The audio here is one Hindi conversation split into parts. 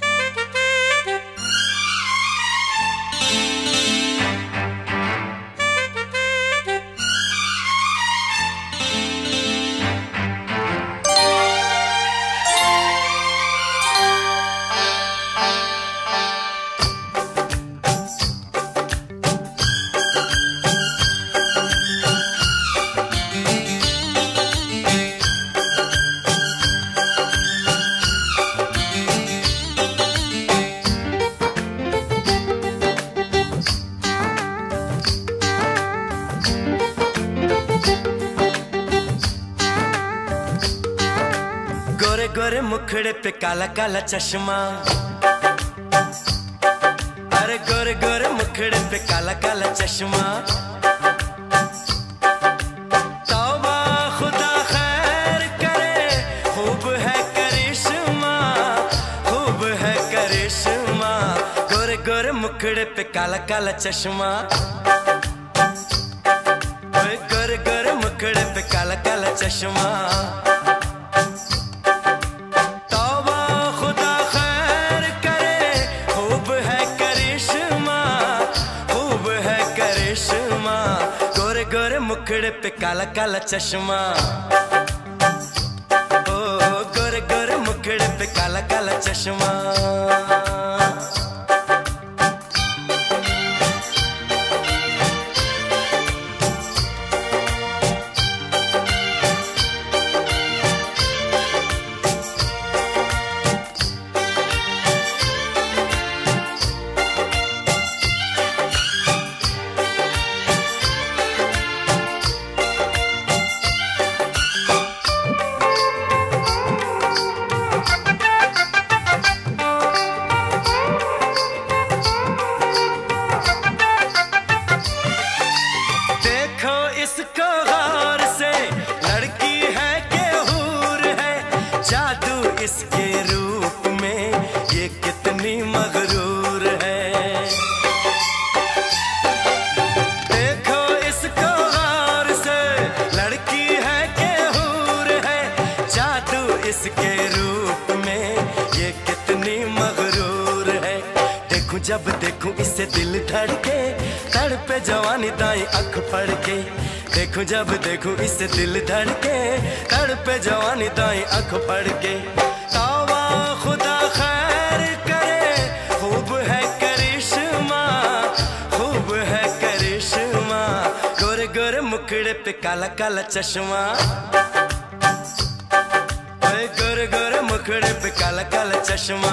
गोरे गोरे मुखड़े पे काला काला चश्मा। अरे गोरे गोरे मुखड़े पे काला काला चश्मा। मुखड़े पे काला काला चश्मा। गोरे गोरे मुखड़े पे काला काला चश्मा। मुखड़े पे काला काला चश्मा। ओ गोरे गोरे मुखड़े पे काला काला चश्मा। इसके रूप में ये कितनी मगरूर है। देखूँ, जब देखूँ इसे दिल धड़के तड़पे जवानी दाई अख पड़ के देखूँ, जब देखूँ इससे दिल धड़के तड़पे जवानी दाई अख पड़ के तौबा खुदा खैर करे, खूब है करिश्मा, खूब है करिश्मा। गोरे गोरे मुखड़े पे काला काला चश्मा। गोरे गोरे मुखड़े पे काला काला चश्मा।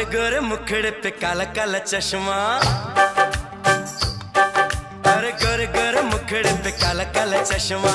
गोरे गोरे मुखड़े पे काला काला चश्मा। अरे गोरे गोरे मुखड़े पे काला काला चश्मा।